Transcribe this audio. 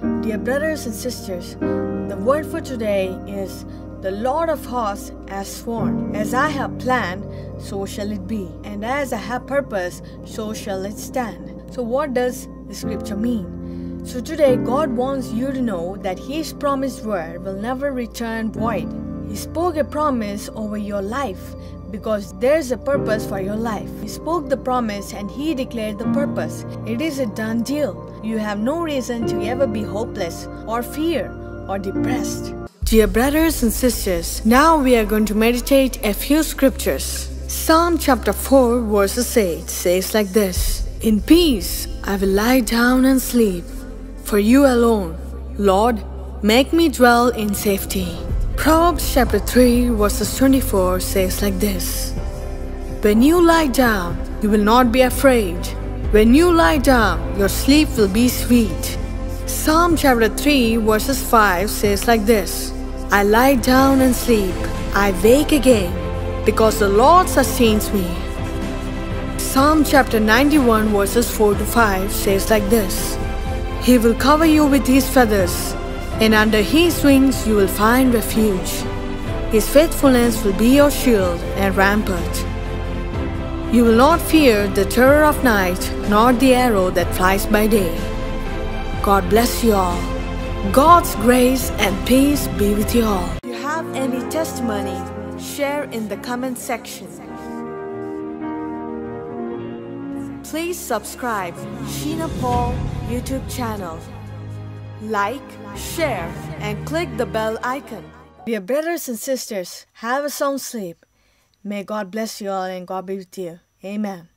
Dear brothers and sisters, the word for today is the Lord of hosts has sworn, as I have planned, so shall it be, and as I have purpose, so shall it stand. So, what does the scripture mean? So, today, God wants you to know that His promised word will never return void. He spoke a promise over your life because there's a purpose for your life. He spoke the promise and He declared the purpose. It is a done deal. You have no reason to ever be hopeless or fear or depressed. Dear brothers and sisters, now we are going to meditate a few scriptures. Psalm chapter 4, verses 8 says like this In peace I will lie down and sleep, for you alone, Lord, make me dwell in safety. Proverbs chapter 3, verses 24 says like this When you lie down, you will not be afraid. When you lie down, your sleep will be sweet. Psalm chapter 3, verses 5 says like this I lie down and sleep, I wake again, because the Lord sustains me. Psalm chapter 91, verses 4 to 5 says like this He will cover you with His feathers, and under His wings you will find refuge. His faithfulness will be your shield and rampart. You will not fear the terror of night, nor the arrow that flies by day. God bless you all. God's grace and peace be with you all. If you have any testimony, share in the comment section. Please subscribe Sheena Paul YouTube channel. Like, share, and click the bell icon. Dear brothers and sisters, have a sound sleep. May God bless you all and God be with you. Amen.